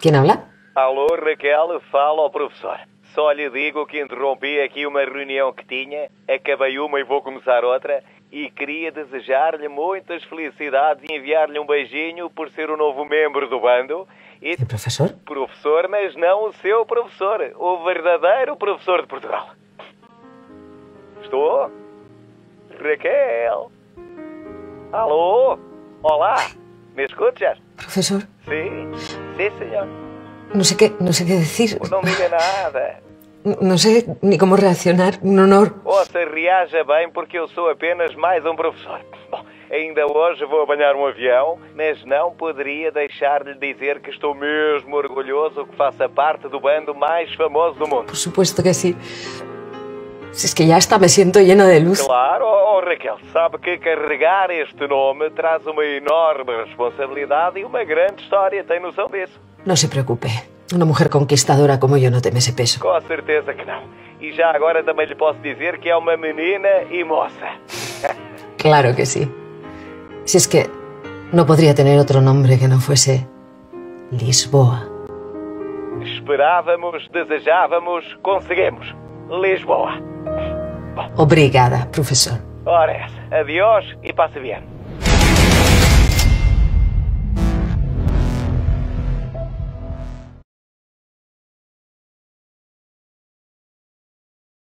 ¿Quién habla? Alô, Raquel, fala ao professor. Só lhe digo que interrompi aqui uma reunião que tinha, acabei uma e vou começar outra, e queria desejar-lhe muitas felicidades e enviar-lhe um beijinho por ser o novo membro do bando. E ¿El profesor? professor, mas não o seu professor, o verdadeiro professor de Portugal. Estou? Raquel? Alô? Olá? ¿Me escuchas? Profesor, Sí, sí, señor. no sé qué, no sé qué decir. Não diga nada. No sé ni cómo reaccionar. Un honor. Ouça, reaja bem porque eu sou apenas mais um professor. Bom, ainda hoje vou apanhar um avião, mas não poderia deixar de lhe dizer que estou mesmo orgulhoso que faça parte do bando mais famoso do mundo. Por supuesto que sí. Si es que ya está, me siento llena de luz. Claro, oh, oh, Raquel, sabe que carregar este nome traz uma enorme responsabilidade e uma grande história, tem noção disso? No se preocupe. Una mujer conquistadora como yo no teme ese peso. Com certeza que não. E já agora também lhe posso dizer que é uma menina e moça. Claro que sí. Si es que no podría tener otro nombre que no fuese Lisboa. Esperávamos, desejávamos, conseguimos. Lisboa. Obrigada, profesor. Ora. Adiós e passe bem.